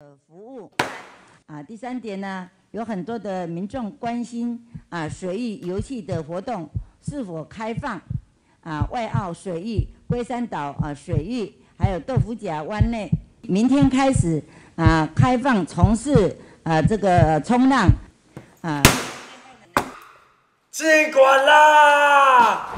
呃服务啊。第三点呢，有很多的民众关心啊，水域游戏的活动是否开放啊？外澳水域、龟山岛啊水域，还有豆腐甲湾内，明天开始啊开放从事啊这个冲浪啊。尽管啦！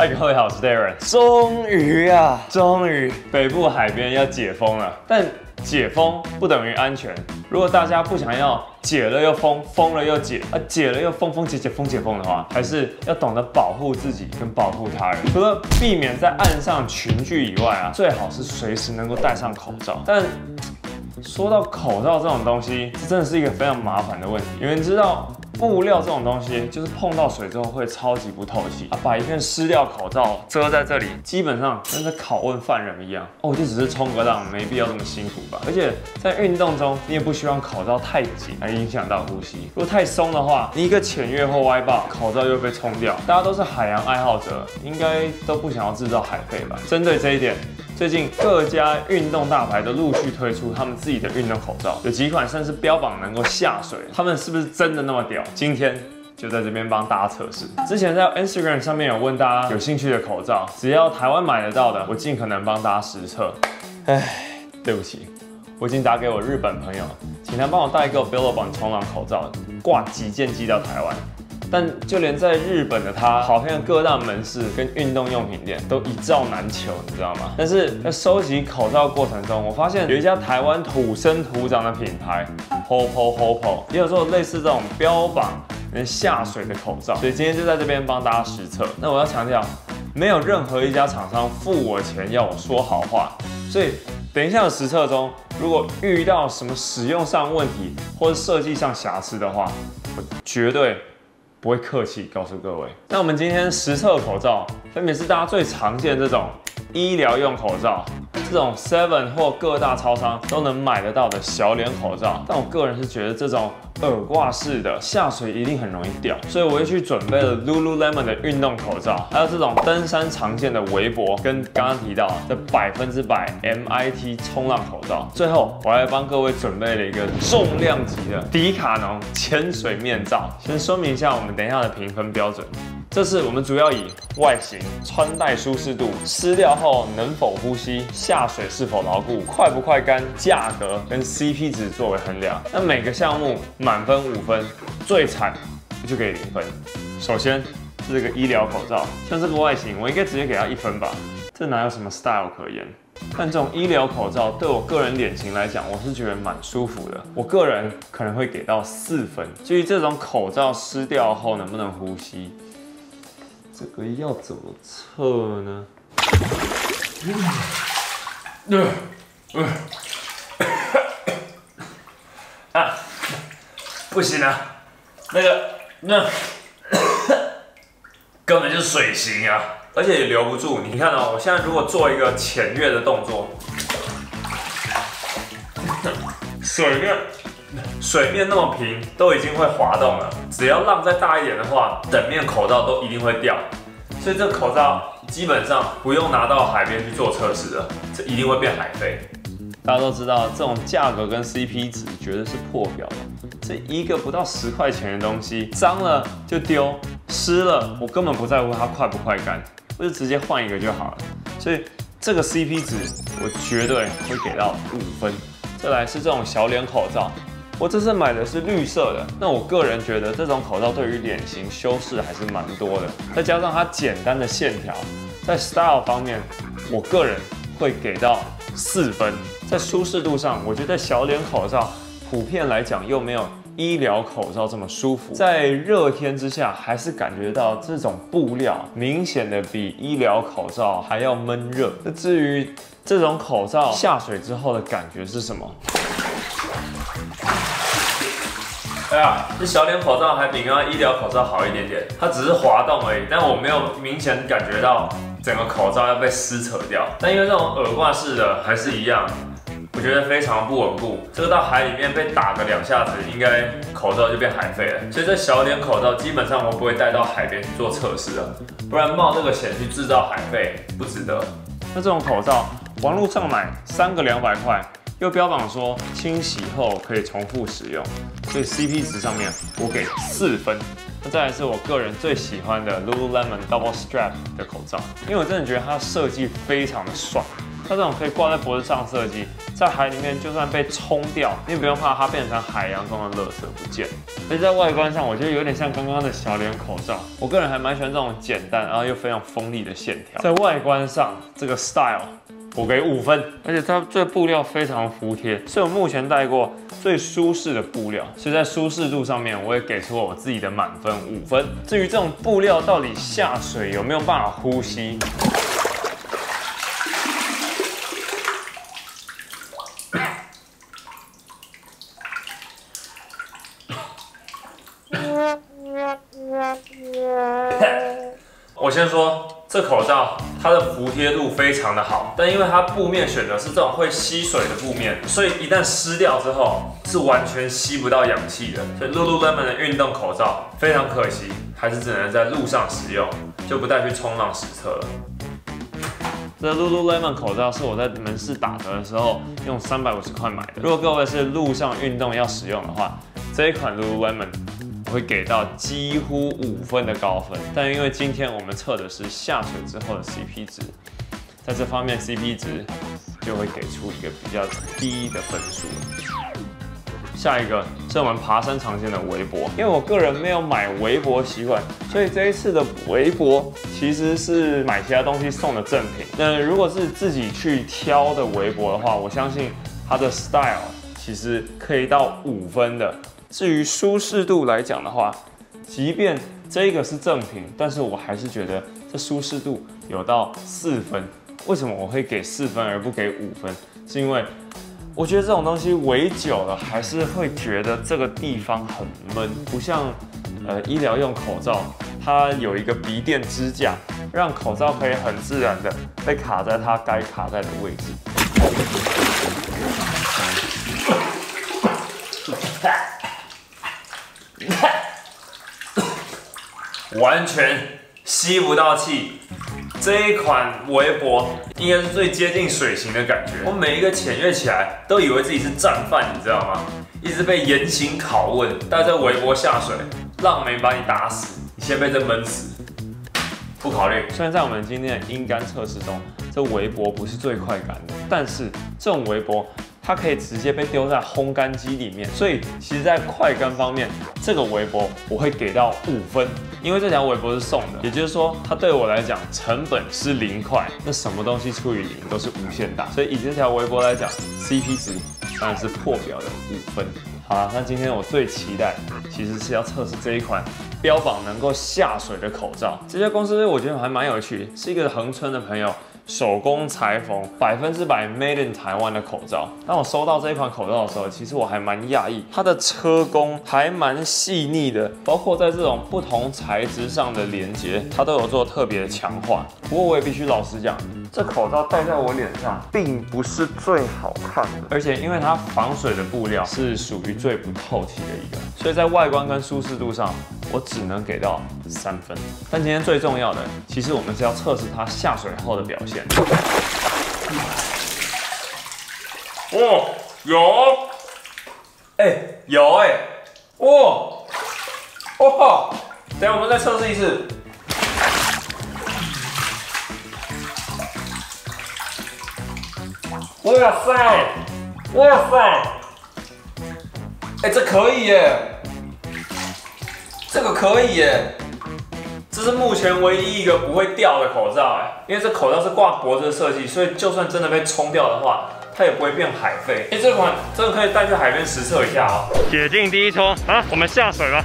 嗨，各位好，我是 Darren。终于啊，终于北部海边要解封了，但解封不等于安全。如果大家不想要解了又封，封了又解，啊解了又封封解解封解封的话，还是要懂得保护自己跟保护他人。除了避免在岸上群聚以外啊，最好是随时能够戴上口罩。但说到口罩这种东西，这真的是一个非常麻烦的问题。有人知道？布料这种东西，就是碰到水之后会超级不透气啊！把一片湿掉口罩遮在这里，基本上跟在拷问犯人一样哦。就只是冲个浪，没必要这么辛苦吧？而且在运动中，你也不希望口罩太紧，来影响到呼吸。如果太松的话，你一个潜跃或歪抱，口罩又被冲掉。大家都是海洋爱好者，应该都不想要制造海废吧？针对这一点。最近各家运动大牌都陆续推出他们自己的运动口罩，有几款甚至标榜能够下水，他们是不是真的那么屌？今天就在这边帮大家测试。之前在 Instagram 上面有问大家有兴趣的口罩，只要台湾买得到的，我尽可能帮大家实测。唉，对不起，我已经打给我日本朋友，请他帮我带一个 Billabong 冲浪口罩，挂几件寄到台湾。但就连在日本的它，好像各大门市跟运动用品店都一罩难求，你知道吗？但是在收集口罩过程中，我发现有一家台湾土生土长的品牌，Hopo Hopo，也有做类似这种标榜能下水的口罩，所以今天就在这边帮大家实测。那我要强调，没有任何一家厂商付我钱要我说好话，所以等一下的实测中，如果遇到什么使用上问题或者设计上瑕疵的话，我绝对。不会客气，告诉各位。那我们今天实测口罩，分别是大家最常见这种医疗用口罩。这种 Seven 或各大超商都能买得到的小脸口罩，但我个人是觉得这种耳挂式的下水一定很容易掉，所以我又去准备了 Lululemon 的运动口罩，还有这种登山常见的围脖，跟刚刚提到的百分之百 MIT 冲浪口罩。最后，我还帮各位准备了一个重量级的迪卡侬潜水面罩。先说明一下我们等一下的评分标准。这次我们主要以外形、穿戴舒适度、湿掉后能否呼吸、下水是否牢固、快不快干、价格跟 CP 值作为衡量。那每个项目满分五分，最惨就给零分。首先是这个医疗口罩，像这个外形，我应该直接给它一分吧？这哪有什么 style 可言？但这种医疗口罩对我个人脸型来讲，我是觉得蛮舒服的。我个人可能会给到四分。至于这种口罩湿掉后能不能呼吸？这个要怎么测呢？啊，不行啊，那个那 根本就是水型啊，而且也留不住。你看哦，我现在如果做一个潜跃的动作，水面水面那么平，都已经会滑动了。只要浪再大一点的话，整面口罩都一定会掉。所以这个口罩基本上不用拿到海边去做测试的，这一定会变海废。大家都知道，这种价格跟 CP 值绝对是破表的。这一个不到十块钱的东西，脏了就丢，湿了我根本不在乎它快不快干，我就直接换一个就好了。所以这个 CP 值我绝对会给到五分。再来是这种小脸口罩。我这次买的是绿色的，那我个人觉得这种口罩对于脸型修饰还是蛮多的，再加上它简单的线条，在 style 方面，我个人会给到四分。在舒适度上，我觉得小脸口罩普遍来讲又没有医疗口罩这么舒服，在热天之下还是感觉到这种布料明显的比医疗口罩还要闷热。那至于这种口罩下水之后的感觉是什么？哎呀，这小脸口罩还比刚刚医疗口罩好一点点，它只是滑动而已，但我没有明显感觉到整个口罩要被撕扯掉。但因为这种耳挂式的还是一样，我觉得非常不稳固。这个到海里面被打个两下子，应该口罩就变海废了。所以这小脸口罩基本上我不会带到海边去做测试了，不然冒这个险去制造海废不值得。那这种口罩，网络上买三个两百块。又标榜说清洗后可以重复使用，所以 CP 值上面我给四分。那再来是我个人最喜欢的 Lululemon Double Strap 的口罩，因为我真的觉得它设计非常的帅。它这种可以挂在脖子上设计，在海里面就算被冲掉，你也不用怕它变成海洋中的垃圾不见。而且在外观上，我觉得有点像刚刚的小脸口罩。我个人还蛮喜欢这种简单，然后又非常锋利的线条。在外观上，这个 style 我给五分，而且它这布料非常服帖，是我目前戴过最舒适的布料。所以在舒适度上面，我也给出了我自己的满分五分。至于这种布料到底下水有没有办法呼吸？我先说，这口罩它的服帖度非常的好，但因为它布面选的是这种会吸水的布面，所以一旦湿掉之后是完全吸不到氧气的。所以 Lululemon 的运动口罩非常可惜，还是只能在路上使用，就不带去冲浪实测了。这 Lululemon 口罩是我在门市打折的时候用三百五十块买的。如果各位是路上运动要使用的话，这一款 Lululemon 会给到几乎五分的高分。但因为今天我们测的是下水之后的 CP 值，在这方面 CP 值就会给出一个比较低的分数。下一个是我们爬山常见的围脖，因为我个人没有买围脖习惯，所以这一次的围脖其实是买其他东西送的赠品。那如果是自己去挑的围脖的话，我相信它的 style 其实可以到五分的。至于舒适度来讲的话，即便这个是正品，但是我还是觉得这舒适度有到四分。为什么我会给四分而不给五分？是因为我觉得这种东西围久了，还是会觉得这个地方很闷，不像呃医疗用口罩，它有一个鼻垫支架，让口罩可以很自然的被卡在它该卡在的位置。完全吸不到气。这一款围脖应该是最接近水型的感觉。我每一个潜跃起来，都以为自己是战犯，你知道吗？一直被严刑拷问，带着围脖下水，浪没把你打死，你先被这闷死。不考虑。虽然在我们今天的阴干测试中，这围脖不是最快干的，但是这种围脖。它可以直接被丢在烘干机里面，所以其实，在快干方面，这个围脖我会给到五分，因为这条围脖是送的，也就是说，它对我来讲成本是零块，那什么东西除以零都是无限大，所以以这条围脖来讲，CP 值当然是破表的五分。好了，那今天我最期待其实是要测试这一款标榜能够下水的口罩，这家公司我觉得还蛮有趣，是一个恒春的朋友。手工裁缝，百分之百 made in 台湾的口罩。当我收到这一款口罩的时候，其实我还蛮讶异，它的车工还蛮细腻的，包括在这种不同材质上的连接，它都有做特别的强化。不过我也必须老实讲，这口罩戴在我脸上并不是最好看的，而且因为它防水的布料是属于最不透气的一个，所以在外观跟舒适度上，我只能给到三分。但今天最重要的，其实我们是要测试它下水后的表现。哦，有，哎，有哎，哇，哇，等下我们再测试一次。哇塞，哇塞，哎，这可以耶，这个可以耶。这是目前唯一一个不会掉的口罩哎，因为这口罩是挂脖子的设计，所以就算真的被冲掉的话，它也不会变海飞。哎，这款真的可以带去海边实测一下哦。铁定第一冲啊，我们下水了。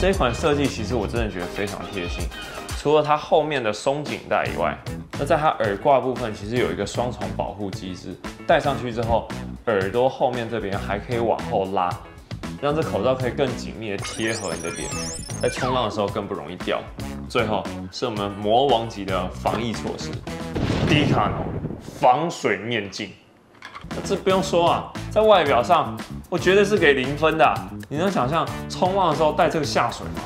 这款设计其实我真的觉得非常贴心，除了它后面的松紧带以外，那在它耳挂部分其实有一个双重保护机制，戴上去之后，耳朵后面这边还可以往后拉，让这口罩可以更紧密的贴合你的脸，在冲浪的时候更不容易掉。最后是我们魔王级的防疫措施，迪卡侬防水面镜。这不用说啊，在外表上我绝对是给零分的。你能想象冲浪的时候带这个下水吗？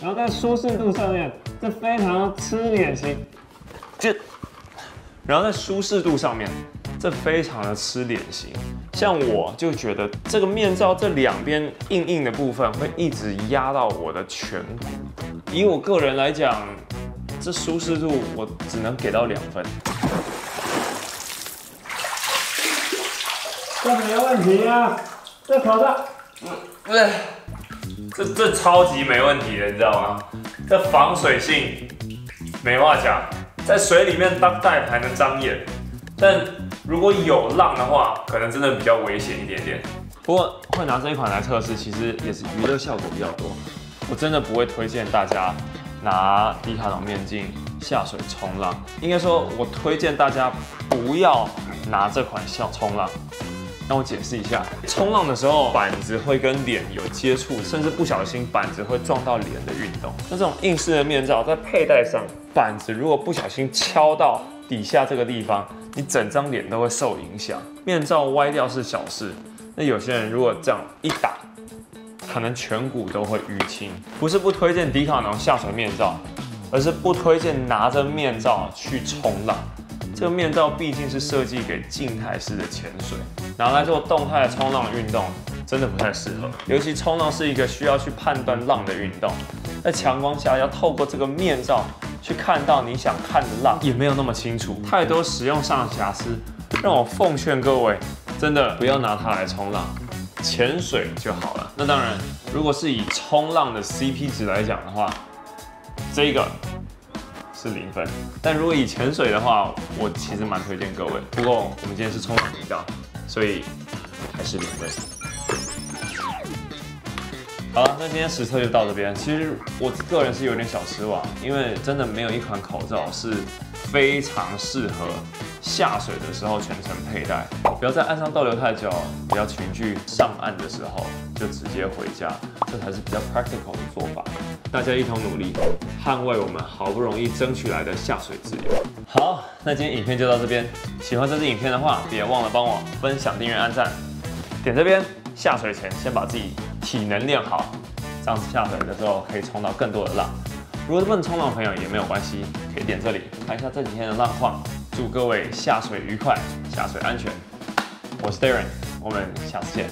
然后在舒适度上面，这非常吃脸型。这，然后在舒适度上面，这非常的吃脸型。像我就觉得这个面罩这两边硬硬的部分会一直压到我的颧骨。以我个人来讲，这舒适度我只能给到两分。这没问题啊，这口罩，嗯，对，这这超级没问题的，你知道吗？这防水性没话讲，在水里面当带还能张眼，但如果有浪的话，可能真的比较危险一点点。不过会拿这一款来测试，其实也是娱乐效果比较多。我真的不会推荐大家拿迪卡侬面镜下水冲浪，应该说，我推荐大家不要拿这款小冲浪。让我解释一下，冲浪的时候板子会跟脸有接触，甚至不小心板子会撞到脸的运动。那这种硬式的面罩在佩戴上，板子如果不小心敲到底下这个地方，你整张脸都会受影响。面罩歪掉是小事，那有些人如果这样一打，可能颧骨都会淤青。不是不推荐迪卡侬下水面罩，而是不推荐拿着面罩去冲浪。这个面罩毕竟是设计给静态式的潜水，拿来做动态的冲浪运动，真的不太适合。尤其冲浪是一个需要去判断浪的运动，在强光下要透过这个面罩去看到你想看的浪，也没有那么清楚，太多使用上的瑕疵。让我奉劝各位，真的不要拿它来冲浪，潜水就好了。那当然，如果是以冲浪的 CP 值来讲的话，这个。是零分，但如果以潜水的话，我其实蛮推荐各位。不过我们今天是冲浪频道，所以还是零分。好了，那今天实测就到这边。其实我个人是有点小失望，因为真的没有一款口罩是非常适合。下水的时候全程佩戴，不要在岸上逗留太久，不要情绪上岸的时候就直接回家，这才是比较 practical 的做法。大家一同努力，捍卫我们好不容易争取来的下水自由。好，那今天影片就到这边。喜欢这支影片的话，别忘了帮我分享、订阅、按赞。点这边，下水前先把自己体能练好，这样子下水的时候可以冲到更多的浪。如果不能冲浪的朋友也没有关系，可以点这里看一下这几天的浪况。祝各位下水愉快，下水安全。我是 Darren，我们下次见。